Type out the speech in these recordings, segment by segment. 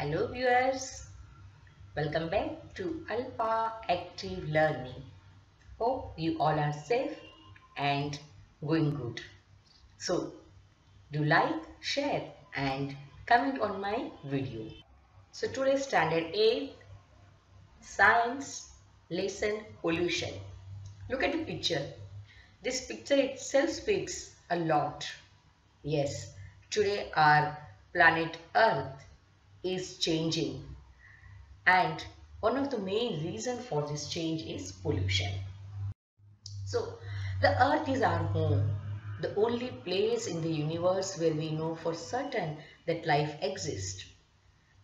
Hello viewers, welcome back to Alpa Active Learning. Hope you all are safe and going good. So, do like, share and comment on my video. So today standard 8 science lesson pollution. Look at the picture. This picture itself speaks a lot. Yes, today our planet Earth is changing and one of the main reason for this change is pollution. So the earth is our home, the only place in the universe where we know for certain that life exists.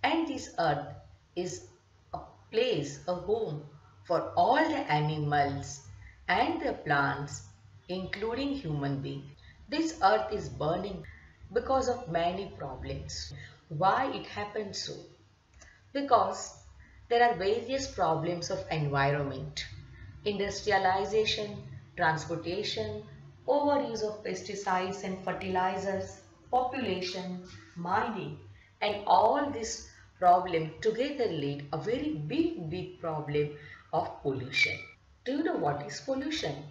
And this earth is a place, a home for all the animals and the plants including human beings. This earth is burning because of many problems. Why it happens so? Because there are various problems of environment. Industrialization, transportation, overuse of pesticides and fertilizers, population, mining and all these problems together lead a very big big problem of pollution. Do you know what is pollution?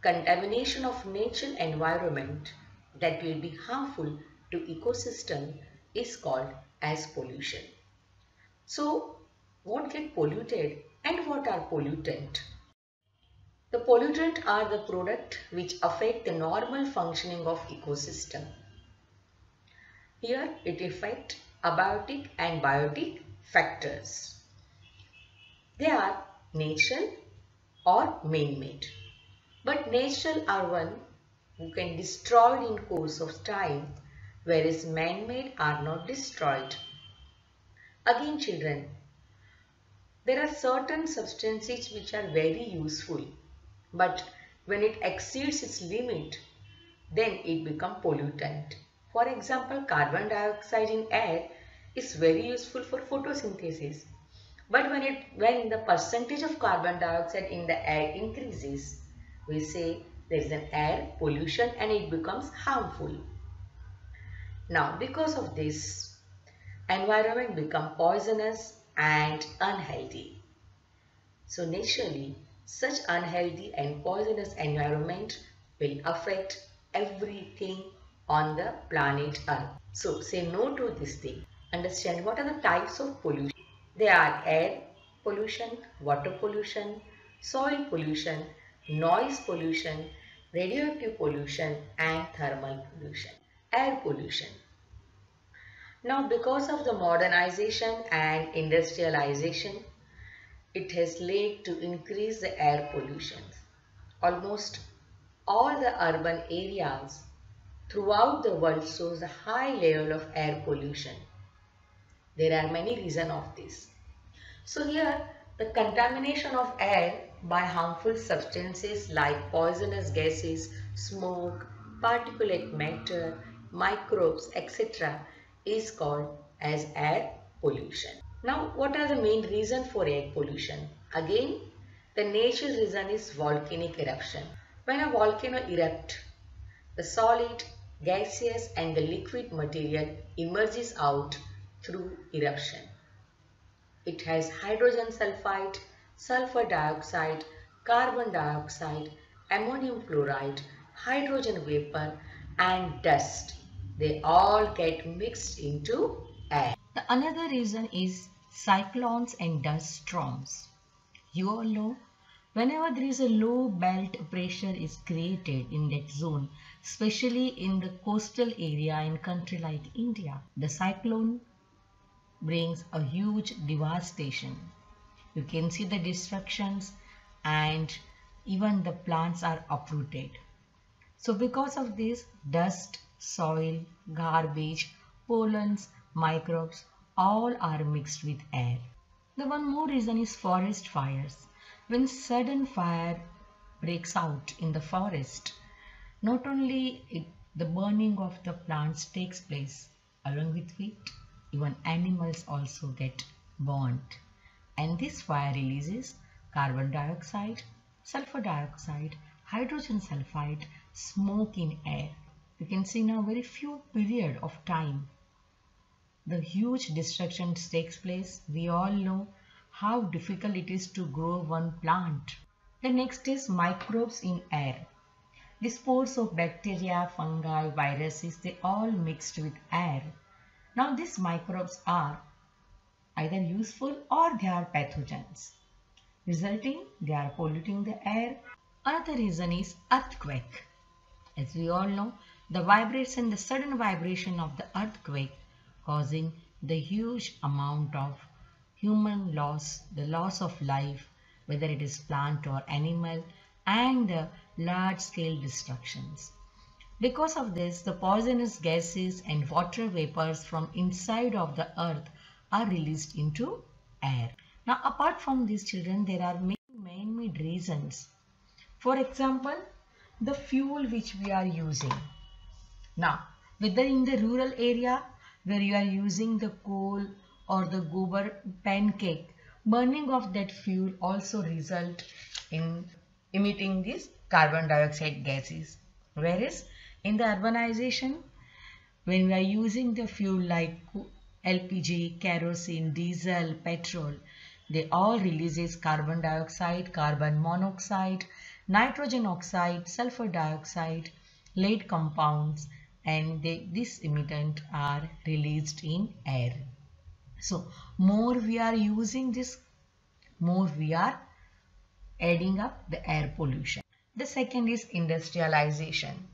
Contamination of natural environment that will be harmful to ecosystem is called as pollution. So what get polluted and what are pollutant? The pollutant are the product which affect the normal functioning of ecosystem. Here it affect abiotic and biotic factors. They are natural or man-made. But natural are one who can destroyed in course of time whereas man-made are not destroyed. Again children, there are certain substances which are very useful but when it exceeds its limit then it become pollutant. For example, carbon dioxide in air is very useful for photosynthesis. But when it when the percentage of carbon dioxide in the air increases, we say there is an air pollution and it becomes harmful. Now because of this, environment become poisonous and unhealthy. So naturally, such unhealthy and poisonous environment will affect everything on the planet Earth. So say no to this thing. Understand what are the types of pollution. They are air pollution, water pollution, soil pollution, noise pollution, radioactive pollution and thermal pollution. Air pollution. Now because of the modernization and industrialization, it has led to increase the air pollution. Almost all the urban areas throughout the world shows a high level of air pollution. There are many reasons of this. So here the contamination of air by harmful substances like poisonous gases, smoke, particulate matter, microbes, etc. is called as air pollution. Now, what are the main reasons for air pollution? Again, the natural reason is volcanic eruption. When a volcano erupts, the solid, gaseous and the liquid material emerges out through eruption. It has hydrogen sulfide, sulfur dioxide, carbon dioxide, ammonium chloride, hydrogen vapor and dust. They all get mixed into air. The another reason is cyclones and dust storms. You all know whenever there is a low belt pressure is created in that zone, especially in the coastal area in country like India, the cyclone brings a huge devastation. You can see the destructions and even the plants are uprooted. So because of this, dust, soil, garbage, pollens, microbes all are mixed with air. The one more reason is forest fires. When sudden fire breaks out in the forest, not only it, the burning of the plants takes place, along with it, even animals also get burnt and this fire releases carbon dioxide, sulfur dioxide, hydrogen sulfide, smoke in air. You can see now very few period of time the huge destruction takes place, we all know how difficult it is to grow one plant. The next is microbes in air. The spores of bacteria, fungi, viruses, they all mixed with air. Now these microbes are either useful or they are pathogens. Resulting, they are polluting the air. Another reason is earthquake. As we all know, the vibration, the sudden vibration of the earthquake causing the huge amount of human loss, the loss of life, whether it is plant or animal, and the large scale destructions. Because of this, the poisonous gases and water vapors from inside of the earth are released into air. Now, apart from these children, there are many man-made reasons. For example, the fuel which we are using. Now, whether in the rural area where you are using the coal or the gobar pancake, burning of that fuel also result in emitting these carbon dioxide gases. Whereas in the urbanization, when we are using the fuel like LPG, kerosene, diesel, petrol, they all releases carbon dioxide, carbon monoxide, nitrogen oxide, sulfur dioxide, lead compounds and they, this emittent are released in air. So more we are using this, more we are adding up the air pollution. The second is industrialization.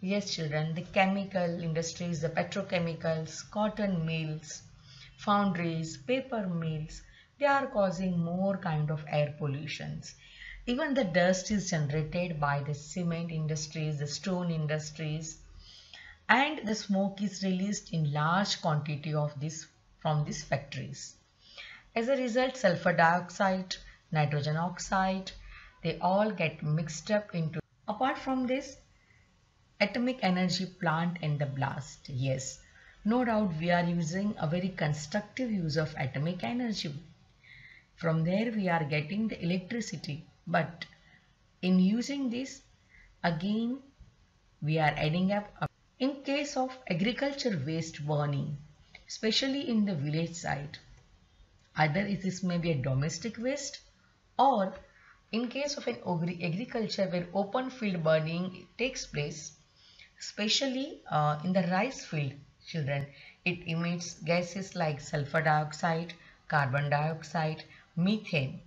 Yes children, the chemical industries, the petrochemicals, cotton mills, foundries, paper mills, they are causing more kind of air pollutions. Even the dust is generated by the cement industries, the stone industries and the smoke is released in large quantity of this from these factories. As a result, sulfur dioxide, nitrogen oxide, they all get mixed up into. Apart from this, atomic energy plant and the blast. Yes, no doubt we are using a very constructive use of atomic energy. From there we are getting the electricity. But in using this, again, we are adding up. In case of agriculture waste burning, especially in the village side, either this may be a domestic waste or in case of an agriculture where open field burning takes place, especially uh, in the rice field children it emits gases like sulfur dioxide carbon dioxide methane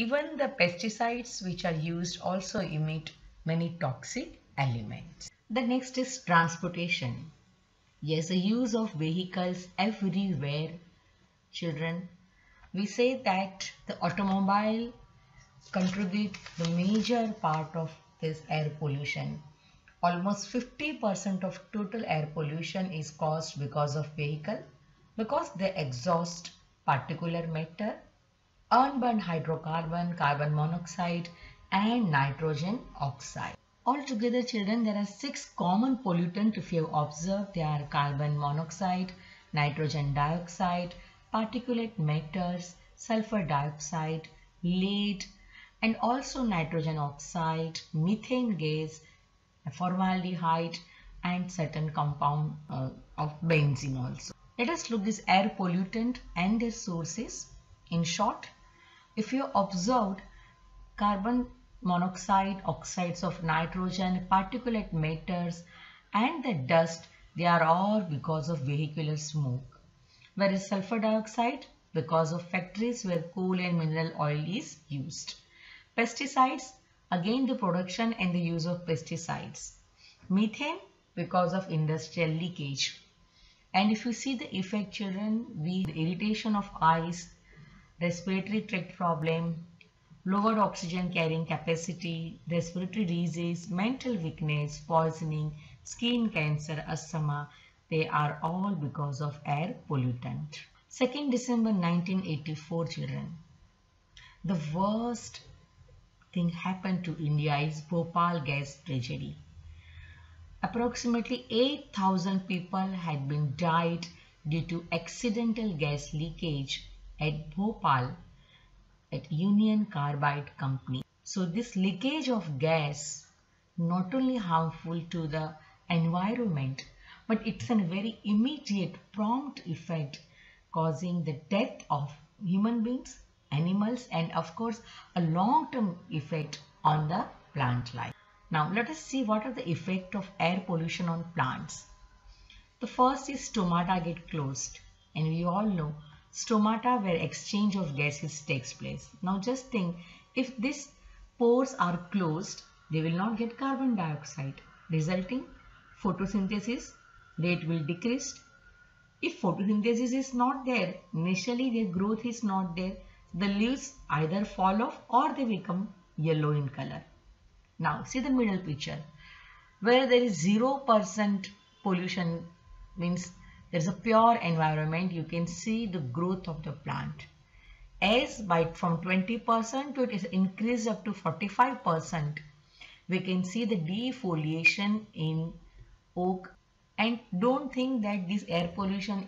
even the pesticides which are used also emit many toxic elements. The next is transportation. Yes the use of vehicles everywhere children. We say that the automobile contribute the major part of this air pollution. Almost 50% of total air pollution is caused because of vehicle because they exhaust particulate matter, unburned hydrocarbon, carbon monoxide and nitrogen oxide. Altogether children there are six common pollutants if you have observed they are carbon monoxide, nitrogen dioxide, particulate matters, sulfur dioxide, lead and also nitrogen oxide, methane gas, formaldehyde and certain compound uh, of benzene also. Let us look this air pollutant and their sources. In short, if you observed carbon monoxide, oxides of nitrogen, particulate matters and the dust, they are all because of vehicular smoke. Whereas sulfur dioxide because of factories where coal and mineral oil is used. Pesticides Again the production and the use of pesticides. Methane because of industrial leakage. And if you see the effect children, the irritation of eyes, respiratory tract problem, lowered oxygen carrying capacity, respiratory disease, mental weakness, poisoning, skin cancer, asthma, they are all because of air pollutant. 2nd December 1984 children. The worst thing happened to India is Bhopal gas tragedy. Approximately 8,000 people had been died due to accidental gas leakage at Bhopal at Union Carbide Company. So this leakage of gas not only harmful to the environment but it's a very immediate prompt effect causing the death of human beings animals and of course a long-term effect on the plant life now let us see what are the effect of air pollution on plants the first is stomata get closed and we all know stomata where exchange of gases takes place. Now just think if these pores are closed they will not get carbon dioxide. Resulting photosynthesis rate will decrease. If photosynthesis is not there initially their growth is not there the leaves either fall off or they become yellow in color. Now see the middle picture. Where there is 0% pollution means there's a pure environment. You can see the growth of the plant. As by from 20% to it is increased up to 45% we can see the defoliation in oak. And don't think that this air pollution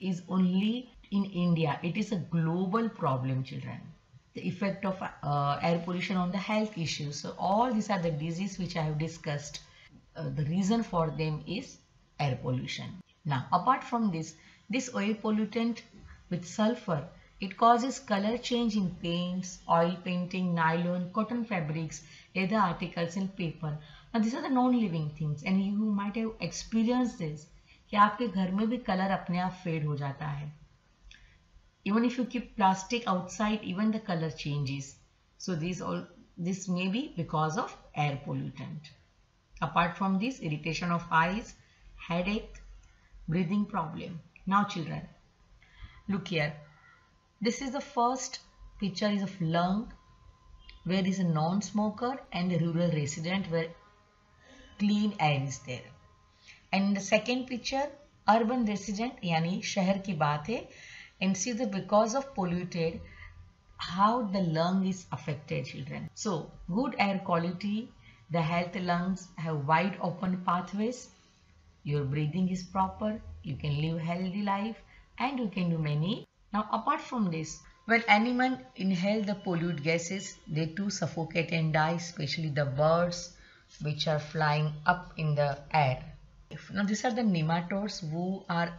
is only in India. It is a global problem children. The effect of uh, air pollution on the health issues. So all these are the diseases which I have discussed. Uh, the reason for them is air pollution now, apart from this, this oil pollutant with sulfur, it causes color change in paints, oil painting, nylon, cotton fabrics, leather articles and paper. Now, these are the non-living things and you might have experienced this कि आपके घर में भी colour अपने आप fade हो जाता है even if you keep plastic outside even the color changes so these all this may be because of air pollutant apart from this irritation of eyes headache breathing problem. Now children, look here. This is the first picture is of lung where is a non-smoker and a rural resident where clean air is there. And in the second picture, urban resident yani shahar ki baat hai and see the because of polluted how the lung is affected children. So good air quality, the healthy lungs have wide open pathways your breathing is proper. You can live healthy life and you can do many. Now apart from this when animals inhale the polluted gases they too suffocate and die especially the birds which are flying up in the air. Now these are the nematodes who are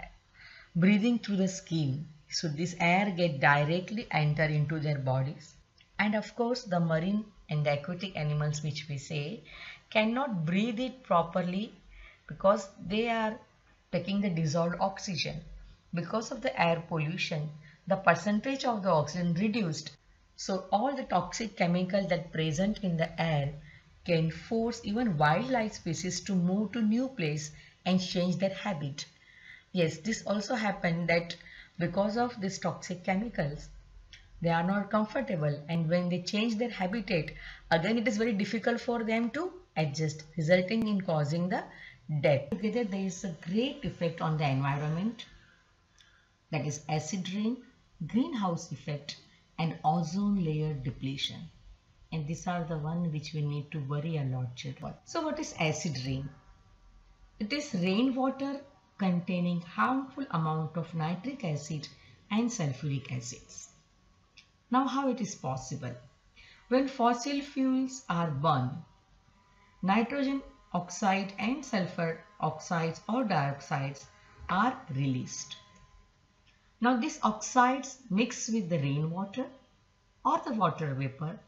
breathing through the skin. So this air get directly enter into their bodies. And of course the marine and the aquatic animals which we say cannot breathe it properly because they are taking the dissolved oxygen. Because of the air pollution, the percentage of the oxygen reduced. So all the toxic chemicals that present in the air can force even wildlife species to move to new place and change their habit. Yes, this also happened that because of these toxic chemicals, they are not comfortable and when they change their habitat, again it is very difficult for them to adjust, resulting in causing the death. Together there is a great effect on the environment that is acid rain, greenhouse effect and ozone layer depletion. And these are the one which we need to worry a lot children. So what is acid rain? It is rainwater containing harmful amount of nitric acid and sulfuric acids. Now how it is possible? When fossil fuels are burned, nitrogen oxide and sulfur oxides or dioxides are released. Now these oxides mix with the rainwater or the water vapor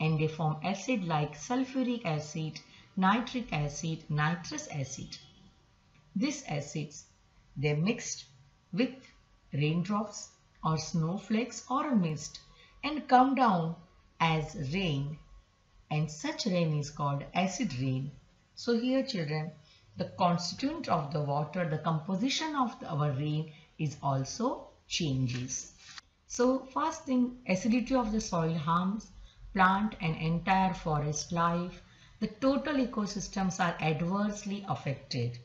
and they form acid like sulfuric acid, nitric acid, nitrous acid. These acids they mixed with raindrops or snowflakes or a mist and come down as rain and such rain is called acid rain so here children, the constituent of the water, the composition of the, our rain is also changes. So first thing, acidity of the soil harms plant and entire forest life. The total ecosystems are adversely affected.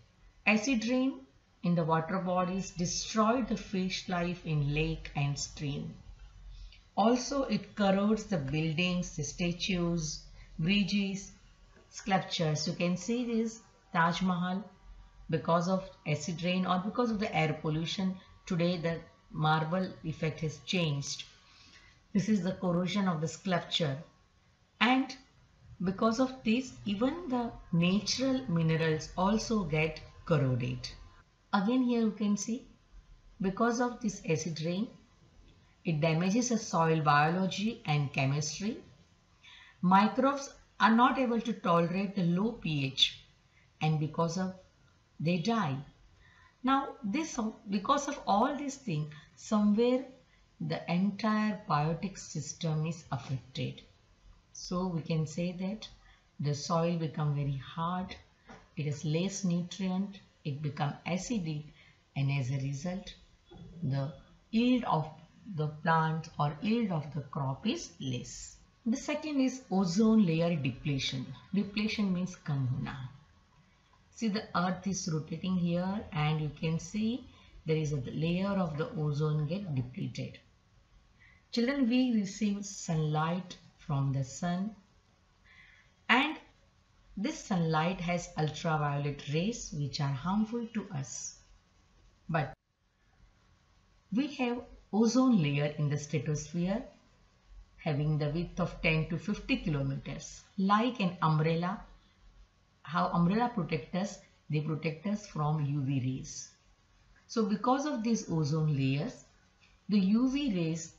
Acid rain in the water bodies destroy the fish life in lake and stream. Also, it corrodes the buildings, the statues, bridges, sculptures. You can see this Taj Mahal because of acid rain or because of the air pollution. Today the marble effect has changed. This is the corrosion of the sculpture and because of this even the natural minerals also get corroded. Again here you can see because of this acid rain it damages the soil biology and chemistry. Microbes are not able to tolerate the low pH and because of they die. Now this because of all these things somewhere the entire biotic system is affected. So we can say that the soil become very hard, it is less nutrient, it become acidic and as a result the yield of the plant or yield of the crop is less. The second is ozone layer depletion. Depletion means kahuna. See the earth is rotating here and you can see there is a layer of the ozone get depleted. Children, we receive sunlight from the sun and this sunlight has ultraviolet rays which are harmful to us. But we have ozone layer in the stratosphere having the width of 10 to 50 kilometers. Like an umbrella how umbrella protect us? They protect us from uv rays. So because of these ozone layers the uv rays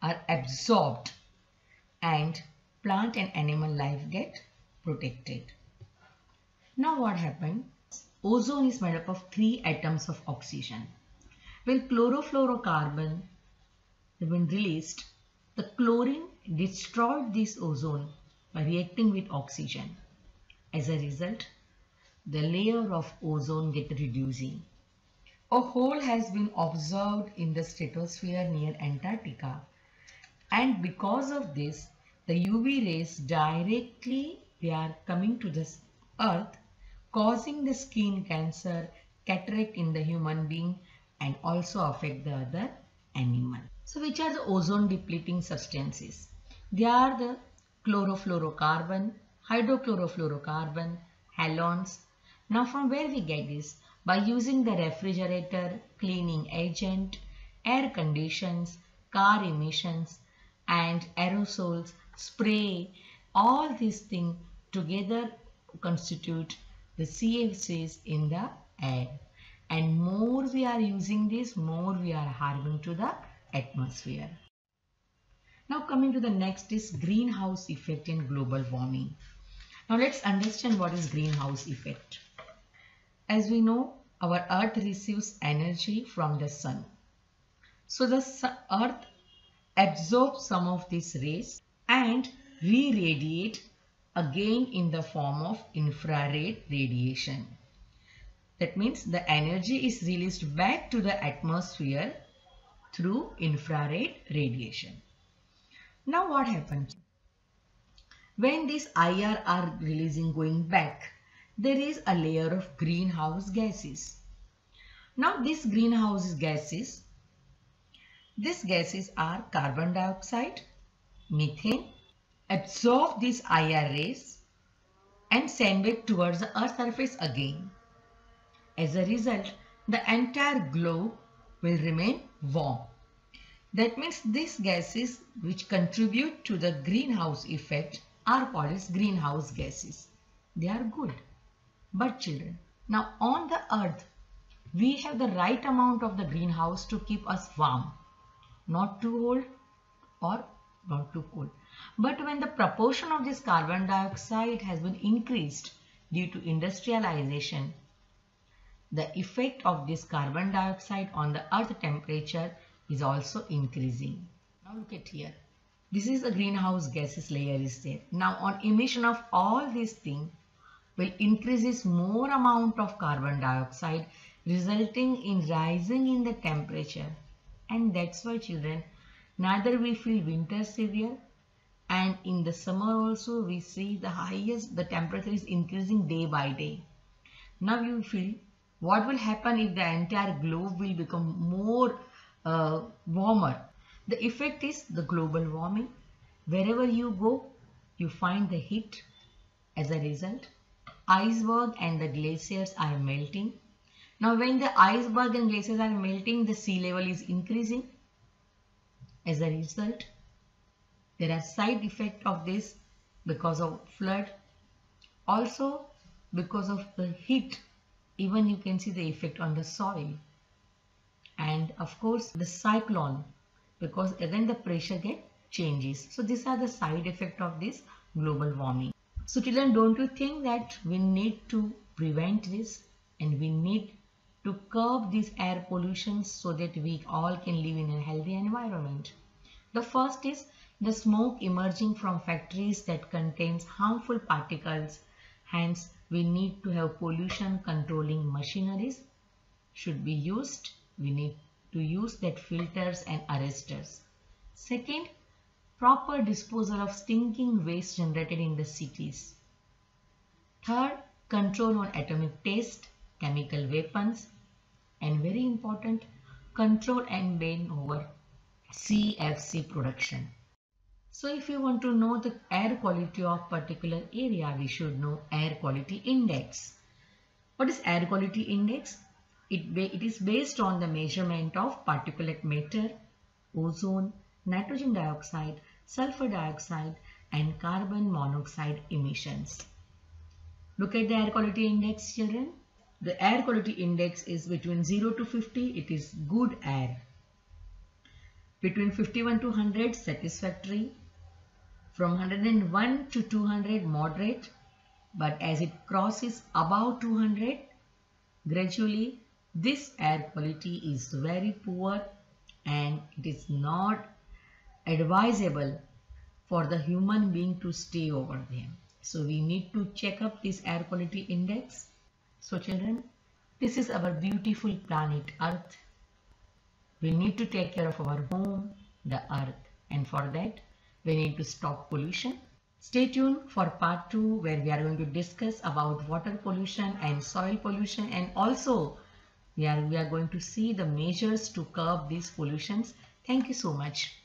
are absorbed and plant and animal life get protected. Now what happened? Ozone is made up of three atoms of oxygen. When chlorofluorocarbon been released, the chlorine destroyed this ozone by reacting with oxygen. As a result, the layer of ozone get reducing. A hole has been observed in the stratosphere near Antarctica and because of this, the UV rays directly they are coming to the earth causing the skin cancer, cataract in the human being and also affect the other animal. So which are the ozone depleting substances? They are the chlorofluorocarbon, hydrochlorofluorocarbon, halogens. Now from where we get this? By using the refrigerator, cleaning agent, air conditions, car emissions and aerosols, spray, all these things together constitute the CFCs in the air and more we are using this more we are harming to the atmosphere. Now coming to the next is greenhouse effect and global warming. Now let's understand what is greenhouse effect. As we know our earth receives energy from the sun. So the earth absorbs some of these rays and re-radiate again in the form of infrared radiation. That means the energy is released back to the atmosphere through infrared radiation. Now what happens? When these IR are releasing going back, there is a layer of greenhouse gases. Now these greenhouse gases, these gases are carbon dioxide, methane, absorb these IR rays and send it towards the earth surface again. As a result, the entire globe will remain warm. That means these gases which contribute to the greenhouse effect are called as greenhouse gases. They are good. But children, now on the earth, we have the right amount of the greenhouse to keep us warm. Not too cold or not too cold. But when the proportion of this carbon dioxide has been increased due to industrialization, the effect of this carbon dioxide on the earth temperature is also increasing. Now look at here. This is a greenhouse gases layer is there. Now on emission of all these things will increases more amount of carbon dioxide resulting in rising in the temperature. And that's why children neither we feel winter severe and in the summer also we see the highest the temperature is increasing day by day. Now you feel what will happen if the entire globe will become more uh, warmer? The effect is the global warming. Wherever you go, you find the heat. As a result, iceberg and the glaciers are melting. Now when the iceberg and glaciers are melting, the sea level is increasing. As a result, there are side effects of this because of flood. Also because of the heat even you can see the effect on the soil. And of course the cyclone because again the pressure get changes. So these are the side effect of this global warming. So children don't you think that we need to prevent this? And we need to curb these air pollution so that we all can live in a healthy environment. The first is the smoke emerging from factories that contains harmful particles. Hence we need to have pollution controlling machineries should be used we need to use that filters and arresters. Second, proper disposal of stinking waste generated in the cities. Third, control on atomic test, chemical weapons, and very important, control and ban over CFC production. So if you want to know the air quality of particular area, we should know air quality index. What is air quality index? It, it is based on the measurement of particulate matter, ozone, nitrogen dioxide, sulfur dioxide and carbon monoxide emissions. Look at the air quality index children. The air quality index is between 0 to 50, it is good air. Between 51 to 100, satisfactory. From 101 to 200, moderate. But as it crosses above 200, gradually this air quality is very poor and it is not advisable for the human being to stay over there. So we need to check up this air quality index. So children, this is our beautiful planet Earth. We need to take care of our home, the Earth. And for that, we need to stop pollution. Stay tuned for part 2 where we are going to discuss about water pollution and soil pollution and also we are, we are going to see the measures to curb these pollutions. Thank you so much.